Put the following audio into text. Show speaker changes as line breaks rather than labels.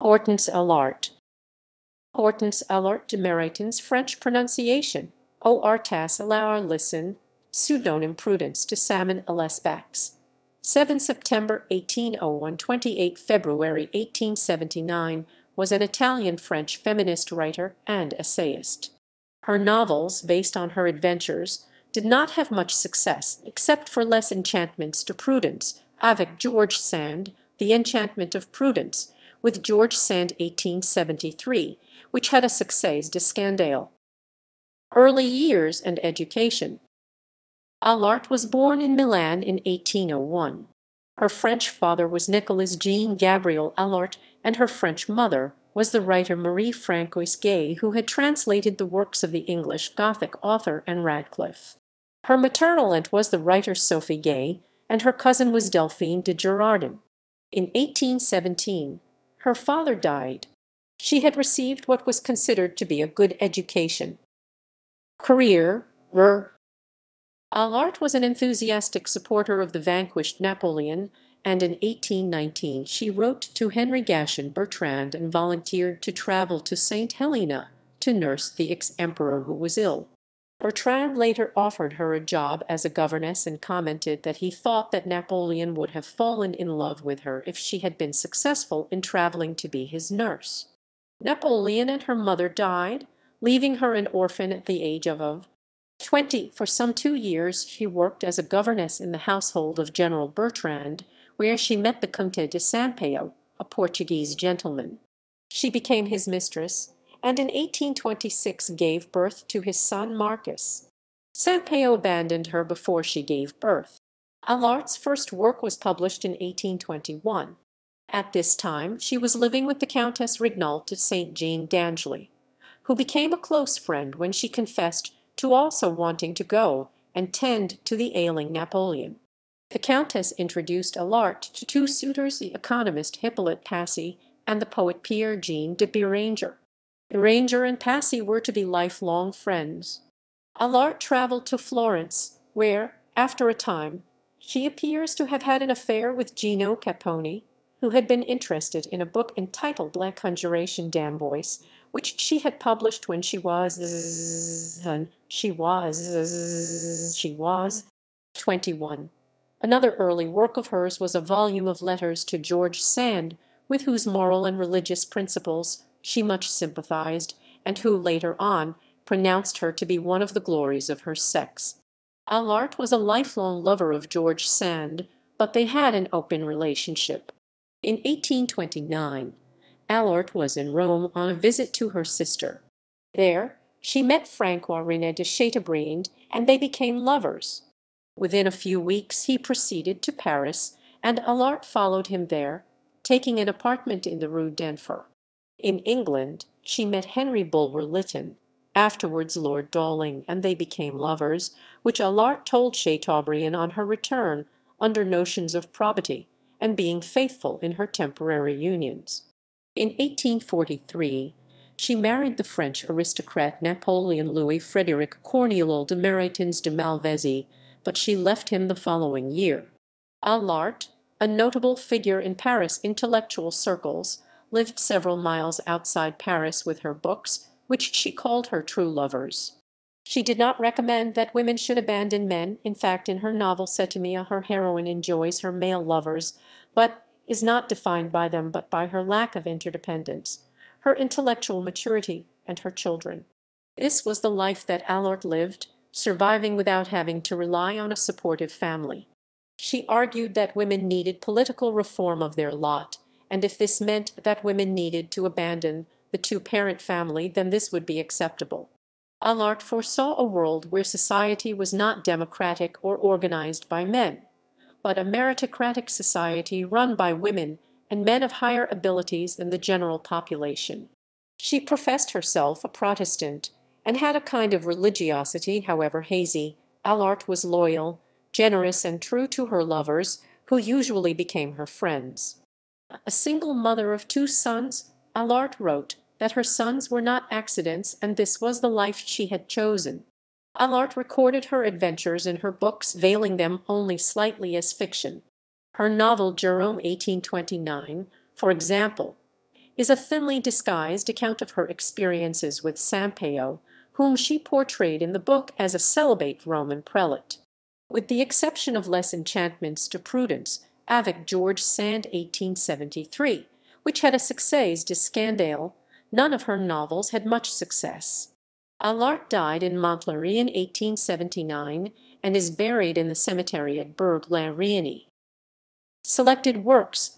Hortense Allart Hortense Allart de Méritens French pronunciation, O Artas Allard listen, pseudonym Prudence de Saman L'Esbatx, 7 September 1801 28 February 1879 was an Italian-French feminist writer and essayist. Her novels, based on her adventures, did not have much success except for Les Enchantements de Prudence, avec George Sand, The Enchantment of Prudence, with George Sand 1873, which had a succès de scandale. Early years and education Allart was born in Milan in 1801. Her French father was Nicolas Jean Gabriel Allart, and her French mother was the writer Marie Francois Gay, who had translated the works of the English Gothic author Ann Radcliffe. Her maternal aunt was the writer Sophie Gay, and her cousin was Delphine de Girardin. In 1817 her father died. She had received what was considered to be a good education. Career Ver. Allart was an enthusiastic supporter of the vanquished Napoleon, and in 1819 she wrote to Henri Gatien Bertrand and volunteered to travel to St. Helena to nurse the ex-emperor who was ill. Bertrand later offered her a job as a governess and commented that he thought that Napoleon would have fallen in love with her if she had been successful in traveling to be his nurse. Napoleon and her mother died, leaving her an orphan at the age of twenty. For some two years she worked as a governess in the household of General Bertrand, where she met the Comte de Sampaio, a Portuguese gentleman. She became his mistress, and in 1826 gave birth to his son Marcus. Sampaio abandoned her before she gave birth. Allart's first work was published in 1821. At this time she was living with the Countess Rignault de St. Jean d'Angely, who became a close friend when she confessed to also wanting to go and tend to the ailing Napoleon. The Countess introduced Allart to two suitors the economist Hippolyte Passy and the poet Pierre Jean de Beranger. Beranger and Passy were to be lifelong friends. Allart travelled to Florence, where, after a time, she appears to have had an affair with Gino Capponi, who had been interested in a book entitled La Conjuration d'Amboise, which she had published when she was she was she was twenty-one. Another early work of hers was a volume of letters to George Sand, with whose moral and religious principles she much sympathized, and who later on pronounced her to be one of the glories of her sex. Allart was a lifelong lover of George Sand, but they had an open relationship. In 1829 Allart was in Rome on a visit to her sister. There she met Francois René de Chateaubriand, and they became lovers. Within a few weeks he proceeded to Paris, and Allart followed him there, taking an apartment in the Rue d'Enfer. In England she met Henry Bulwer Lytton, afterwards Lord Dalling, and they became lovers, which Allart told Chateaubriand on her return, under notions of probity, and being faithful in her temporary unions. In 1843 she married the French aristocrat Napoleon Louis Frédéric Corneille de Méritens de Malvézy, but she left him the following year. Allart, a notable figure in Paris intellectual circles, lived several miles outside Paris with her books, which she called her true lovers. She did not recommend that women should abandon men. In fact, in her novel Septimia, her heroine enjoys her male lovers, but is not defined by them but by her lack of interdependence, her intellectual maturity, and her children. This was the life that Allart lived, surviving without having to rely on a supportive family. She argued that women needed political reform of their lot, and if this meant that women needed to abandon the two-parent family, then this would be acceptable. Allart foresaw a world where society was not democratic or organized by men, but a meritocratic society run by women and men of higher abilities than the general population. She professed herself a Protestant, and had a kind of religiosity, however hazy. Allart was loyal, generous, and true to her lovers, who usually became her friends. A single mother of two sons, Allart wrote that her sons were not accidents and this was the life she had chosen. Allart recorded her adventures in her books, veiling them only slightly as fiction. Her novel Jerome 1829, for example, is a thinly disguised account of her experiences with Sampaio, whom she portrayed in the book as a celibate Roman prelate. With the exception of Les Enchantements de Prudence, avec George Sand (1873), which had a succès de scandale, none of her novels had much success. Allart died in Montlhéry in 1879, and is buried in the cemetery at Bourg la Reine. Selected Works